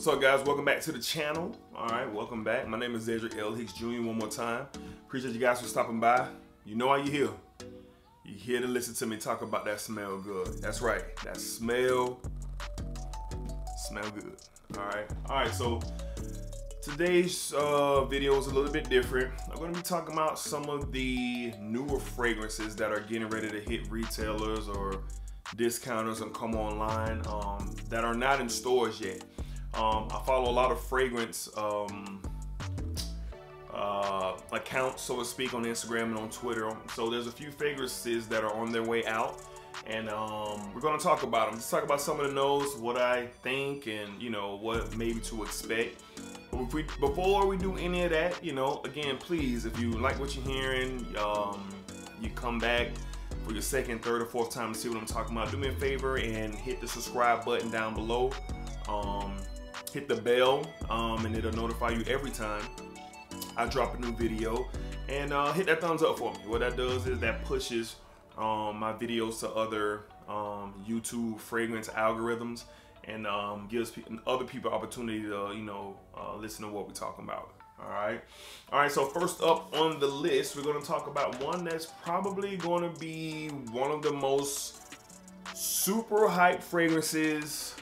What's up, guys? Welcome back to the channel. All right, welcome back. My name is Dedrick L. Hicks Jr. One more time. Appreciate you guys for stopping by. You know why you're here. You're here to listen to me talk about that smell good. That's right. That smell, smell good. All right. All right. So today's uh, video is a little bit different. I'm going to be talking about some of the newer fragrances that are getting ready to hit retailers or discounters and come online um, that are not in stores yet. Um, I follow a lot of fragrance um, uh, accounts, so to speak, on Instagram and on Twitter. So there's a few fragrances that are on their way out, and um, we're going to talk about them. Let's talk about some of the notes, what I think, and you know what maybe to expect. But we, before we do any of that, you know, again, please, if you like what you're hearing, um, you come back for your second, third, or fourth time to see what I'm talking about. Do me a favor and hit the subscribe button down below. Um, hit the bell um, and it'll notify you every time I drop a new video and uh, hit that thumbs up for me. What that does is that pushes um, my videos to other um, YouTube fragrance algorithms and um, gives pe other people opportunity to you know uh, listen to what we're talking about. All right, all right. So first up on the list, we're going to talk about one that's probably going to be one of the most super hype fragrances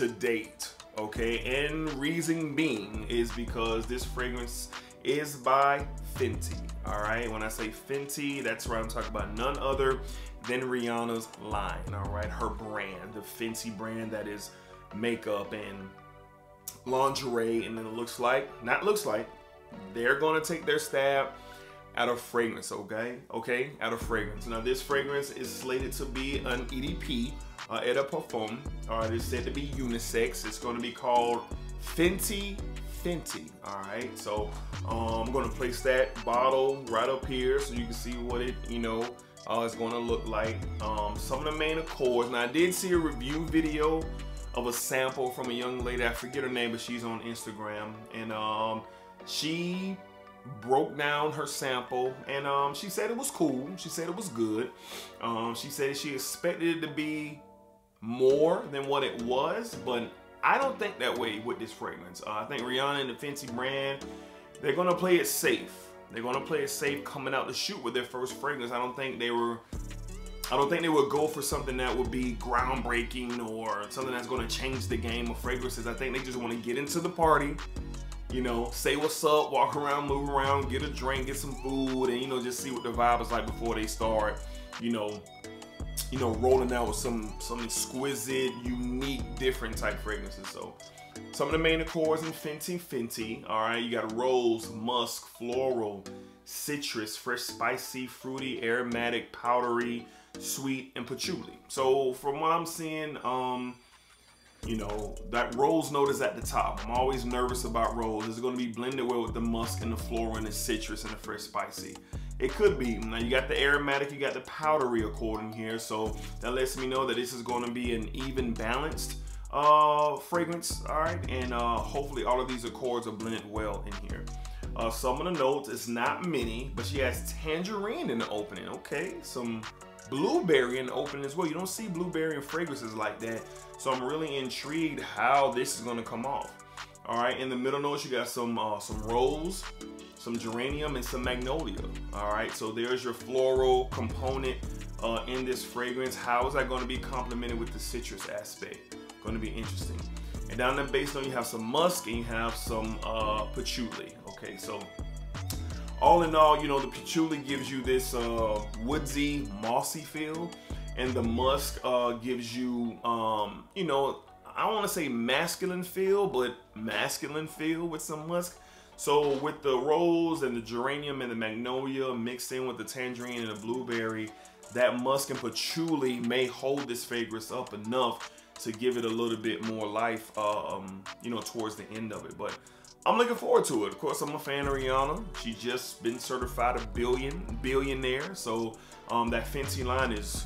to date. Okay, and reason being is because this fragrance is by Fenty. All right, when I say Fenty, that's where I'm talking about none other than Rihanna's line. All right, her brand, the Fenty brand that is makeup and lingerie, and then it looks like, not looks like, they're gonna take their stab out of fragrance, okay? Okay, out of fragrance. Now this fragrance is slated to be an EDP, uh, Eau de Parfum. All right, it's said to be unisex. It's gonna be called Fenty Fenty, all right? So um, I'm gonna place that bottle right up here so you can see what it, you know, uh, it's gonna look like. Um, some of the main accords. Now I did see a review video of a sample from a young lady, I forget her name, but she's on Instagram. And um, she broke down her sample and um, she said it was cool. She said it was good. Um, she said she expected it to be more than what it was, but I don't think that way with this fragrance. Uh, I think Rihanna and the Fenty brand, they're gonna play it safe. They're gonna play it safe coming out to shoot with their first fragrance. I don't think they were, I don't think they would go for something that would be groundbreaking or something that's gonna change the game of fragrances. I think they just wanna get into the party, you know, say what's up, walk around, move around, get a drink, get some food, and you know, just see what the vibe is like before they start, you know, you know, rolling out with some some exquisite, unique, different type fragrances. So some of the main accords in Fenty Fenty. All right, you got rose, musk, floral, citrus, fresh, spicy, fruity, aromatic, powdery, sweet, and patchouli. So from what I'm seeing, um, you know, that rose note is at the top. I'm always nervous about rose. It's gonna be blended well with the musk and the floral and the citrus and the fresh spicy. It could be. Now you got the aromatic, you got the powdery accord in here. So that lets me know that this is gonna be an even balanced uh, fragrance, all right? And uh, hopefully all of these accords are blended well in here. Uh, some of the notes, it's not many, but she has tangerine in the opening, okay? Some blueberry in the opening as well. You don't see blueberry in fragrances like that. So I'm really intrigued how this is gonna come off. All right, in the middle notes, you got some uh, some rose, some geranium, and some magnolia. All right, so there's your floral component uh, in this fragrance. How is that gonna be complemented with the citrus aspect? Gonna be interesting. And down in the base note, you have some musk and you have some uh, patchouli. Okay, so all in all, you know, the patchouli gives you this uh, woodsy, mossy feel, and the musk uh, gives you, um, you know, I want to say masculine feel, but masculine feel with some musk. So with the rose and the geranium and the magnolia mixed in with the tangerine and the blueberry, that musk and patchouli may hold this fragrance up enough to give it a little bit more life, uh, um, you know, towards the end of it. But I'm looking forward to it. Of course, I'm a fan of Rihanna. She's just been certified a billion billionaire. So um, that Fenty line is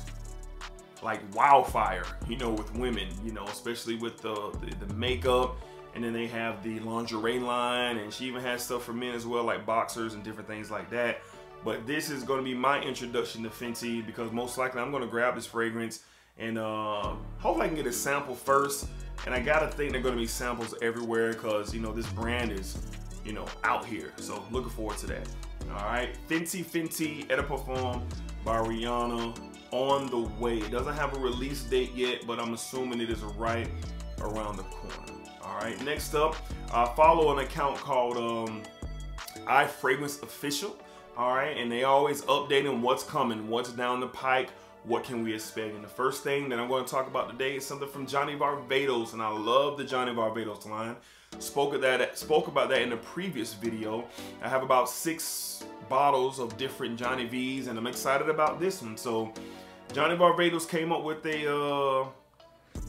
like wildfire, you know, with women, you know, especially with the, the, the makeup. And then they have the lingerie line, and she even has stuff for men as well, like boxers and different things like that. But this is going to be my introduction to Fenty because most likely I'm going to grab this fragrance and uh, hopefully I can get a sample first And I gotta think they're gonna be samples everywhere because you know this brand is, you know, out here. So looking forward to that. All right, Fenty Fenty de Parfum by Rihanna on the way. It doesn't have a release date yet, but I'm assuming it is right around the corner. All right, next up, I follow an account called um, I Fragrance Official. All right, and they always updating what's coming, what's down the pike, what can we expect? And the first thing that I'm going to talk about today is something from Johnny Varvatos, and I love the Johnny Varvatos line. Spoke that, spoke about that in the previous video. I have about six bottles of different Johnny V's, and I'm excited about this one. So, Johnny Varvatos came up with a uh,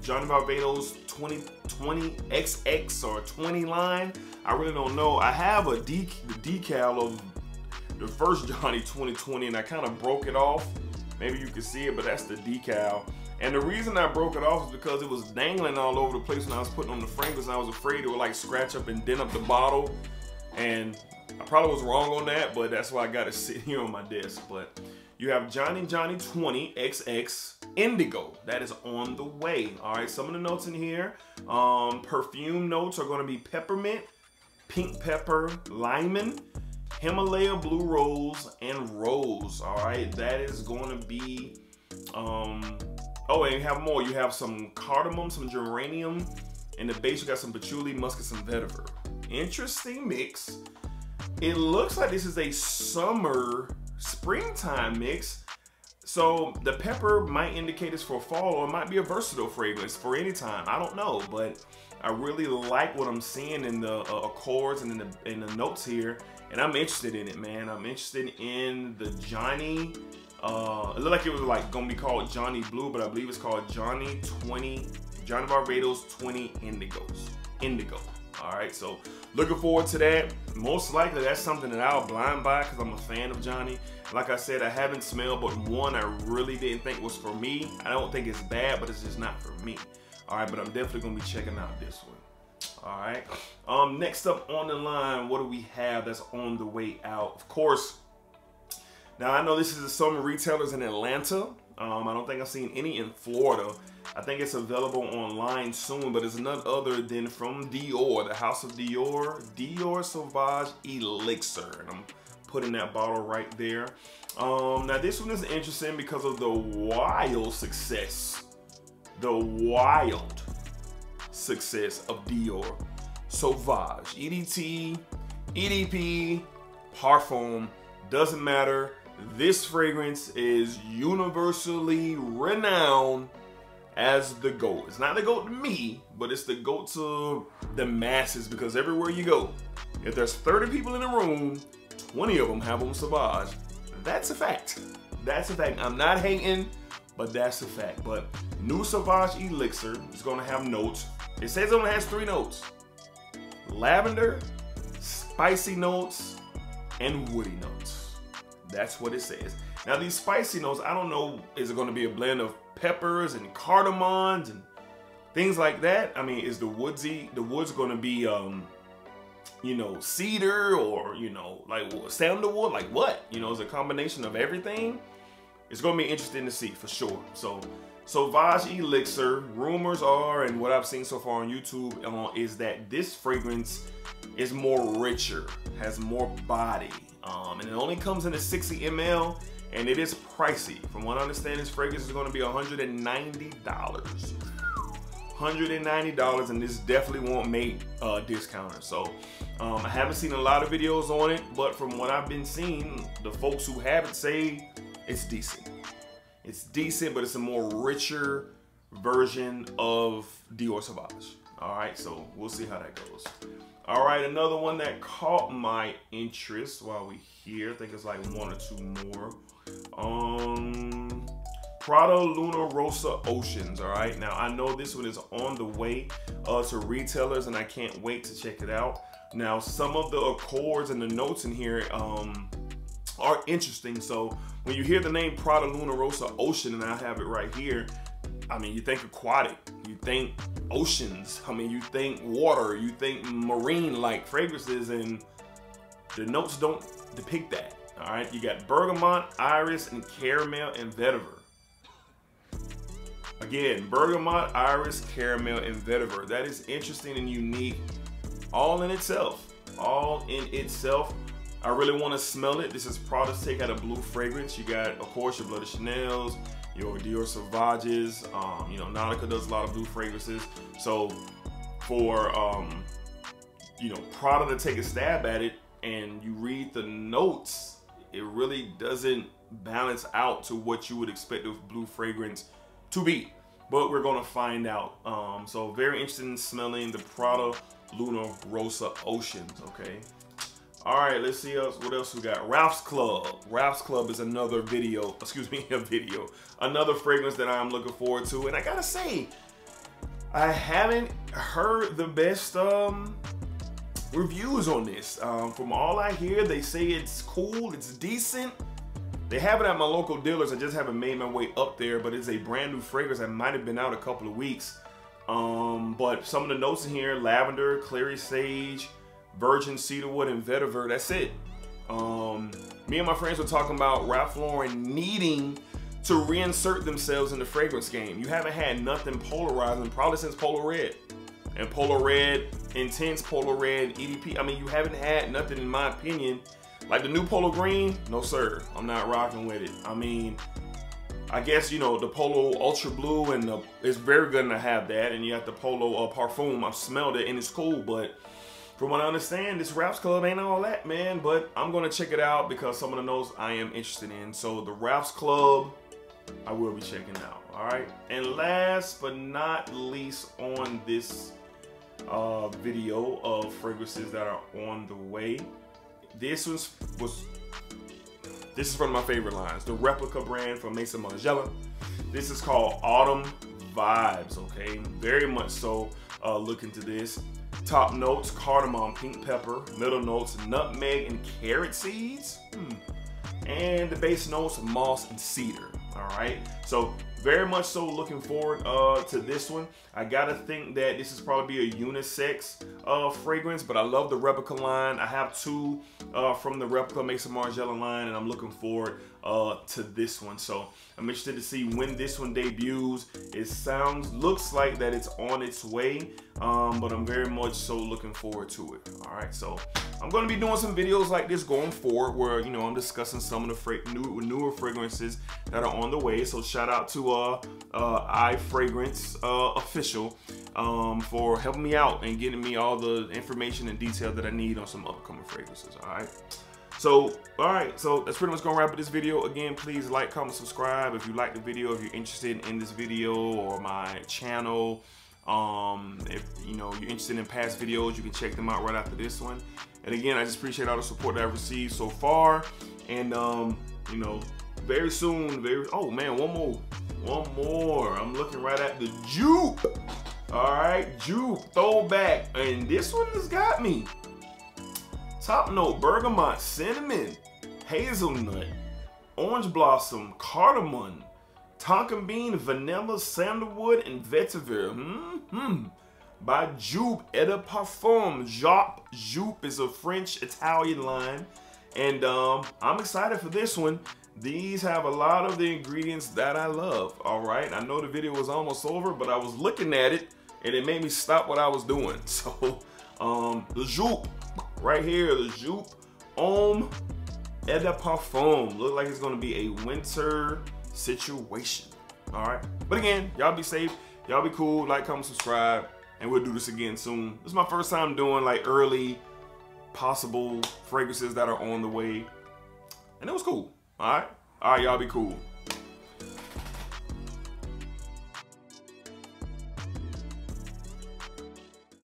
Johnny Varvatos 2020 XX or 20 line. I really don't know. I have a de the decal of the first Johnny 2020, and I kind of broke it off Maybe you can see it, but that's the decal. And the reason I broke it off is because it was dangling all over the place when I was putting on the fragrance. I was afraid it would like scratch up and dent up the bottle. And I probably was wrong on that, but that's why I got it sitting here on my desk. But you have Johnny Johnny 20 XX Indigo. That is on the way. All right, some of the notes in here. Um, perfume notes are going to be peppermint, pink pepper, lemon, Himalaya Blue Rose and Rose. All right, that is going to be. Um, oh, and you have more. You have some cardamom, some geranium. and the base, you got some patchouli, muscat, some vetiver. Interesting mix. It looks like this is a summer, springtime mix. So the pepper might indicate it's for fall or it might be a versatile fragrance for any time. I don't know, but I really like what I'm seeing in the uh, accords and in the, in the notes here and I'm interested in it, man. I'm interested in the Johnny. Uh, it looked like it was like gonna be called Johnny Blue, but I believe it's called Johnny 20, Johnny Varvatos 20 Indigos. Indigo. All right, so looking forward to that. Most likely that's something that I'll blind buy because I'm a fan of Johnny. Like I said, I haven't smelled but one I really didn't think was for me. I don't think it's bad, but it's just not for me. All right, but I'm definitely gonna be checking out this one. All right. Um, next up on the line, what do we have that's on the way out? Of course, now I know this is some retailers in Atlanta. Um, I don't think I've seen any in Florida. I think it's available online soon, but it's none other than from Dior, the House of Dior, Dior Sauvage Elixir. And I'm putting that bottle right there. Um, now this one is interesting because of the wild success. The wild success of Dior Sauvage. EDT, EDP, Parfum, doesn't matter. This fragrance is universally renowned as the GOAT. It's not the GOAT to me, but it's the GOAT to the masses because everywhere you go, if there's 30 people in the room, 20 of them have on Sauvage. That's a fact. That's a fact. I'm not hating, but that's a fact. But new Sauvage Elixir is gonna have notes it says it only has three notes. Lavender, spicy notes, and woody notes. That's what it says. Now these spicy notes, I don't know, is it gonna be a blend of peppers and cardamoms and things like that? I mean, is the woodsy, the wood's gonna be, um, you know, cedar or, you know, like sandalwood, like what? You know, it's a combination of everything. It's gonna be interesting to see for sure. So Sauvage Elixir, rumors are, and what I've seen so far on YouTube, uh, is that this fragrance is more richer, has more body, um, and it only comes in a 60 ml, and it is pricey. From what I understand, this fragrance is to be $190. $190 and this definitely won't make uh, discounter. So um, I haven't seen a lot of videos on it, but from what I've been seeing, the folks who have it say it's decent. It's decent, but it's a more richer version of Dior Sauvage. All right, so we'll see how that goes. All right, another one that caught my interest while we here. I think it's like one or two more. Um, Prada Luna Rossa Oceans. All right, now I know this one is on the way uh, to retailers, and I can't wait to check it out. Now, some of the accords and the notes in here um, are interesting. So when you hear the name Prada Luna Rossa Ocean, and I have it right here, I mean, you think aquatic, you think oceans, I mean, you think water, you think marine-like fragrances, and the notes don't depict that. All right, you got bergamot, iris, and caramel and vetiver. Again, bergamot, iris, caramel, and vetiver. That is interesting and unique all in itself. All in itself. I really want to smell it. This is Prada's take out a blue fragrance. You got, of course, your Bleu de Chanel's, your Dior Sauvages. Um, you know, Nautica does a lot of blue fragrances. So for, um, you know, Prada to take a stab at it and you read the notes, it really doesn't balance out to what you would expect of blue fragrance to be. But we're gonna find out. Um, so very interested in smelling the Prada Luna Rossa Oceans, okay? All right, let's see else, what else we got. Ralph's Club. Ralph's Club is another video, excuse me, a video. Another fragrance that I'm looking forward to. And I gotta say, I haven't heard the best um, reviews on this. Um, from all I hear, they say it's cool, it's decent. They have it at my local dealers. I just haven't made my way up there, but it's a brand new fragrance that might have been out a couple of weeks. Um, but some of the notes in here, lavender, clary sage, virgin cedarwood, and vetiver, that's it. Um, me and my friends were talking about Ralph Lauren needing to reinsert themselves in the fragrance game. You haven't had nothing polarizing probably since Polo Red. And Polo Red, Intense Polo Red, EDP. I mean, you haven't had nothing, in my opinion, like the new Polo Green. No, sir. I'm not rocking with it. I mean, I guess, you know, the Polo Ultra Blue, and the, it's very good to have that. And you got the Polo uh, Parfum. I've smelled it, and it's cool, but from what I understand, this Ralph's Club ain't all that, man. But I'm to check it out because some of the notes I am interested in. So the Ralph's Club, I will be checking out. All right. And last but not least on this uh, video of fragrances that are on the way, this was was this is one of my favorite lines. The replica brand from Maison Margiela. This is called Autumn Vibes. Okay, very much so. Uh, look into this. Top notes, cardamom, pink pepper. Middle notes, nutmeg and carrot seeds. Hmm. And the base notes, moss and cedar. All right. So very much so looking forward uh, to this one. I gotta think that this is probably a unisex uh, fragrance, but I love the replica line. I have two uh, from the replica Maison Margiela line, and I'm looking forward uh, to this one. So I'm interested to see when this one debuts. It sounds, looks like that it's on its way, um, but I'm very much so looking forward to it. All right, so I'm gonna be doing some videos like this going forward where, you know, I'm discussing some of the fra new, newer fragrances that are on the way. So shout out to uh, uh, I Fragrance uh, Official um, for helping me out and getting me all the information and detail that I need on some upcoming fragrances, all right? So, all right, so that's pretty much gonna wrap up this video. Again, please like, comment, subscribe if you like the video, if you're interested in this video or my channel. Um, if you know you're interested in past videos, you can check them out right after this one. And again, I just appreciate all the support that I've received so far. And um, you know, very soon, very oh man, one more, one more. I'm looking right at the Joop. All right, Joop throwback, and this one has got me. Top note, bergamot, cinnamon, hazelnut, orange blossom, cardamom, tonka bean, vanilla, sandalwood, and vetiver. Hmm, hmm. By Joop Eau de Parfum. Jacques Joop is a French-Italian line. And um, I'm excited for this one. These have a lot of the ingredients that I love, all right? I know the video was almost over, but I was looking at it and it made me stop what I was doing. So, um, the Joop right here, the Joop Homme Eau de Parfum. Look like it's gonna be a winter situation. All right. But again, y'all be safe. Y'all be cool. Like, comment, subscribe, and we'll do this again soon. This is my first time doing like early possible fragrances that are on the way. And it was cool. All right. All right, y'all be cool.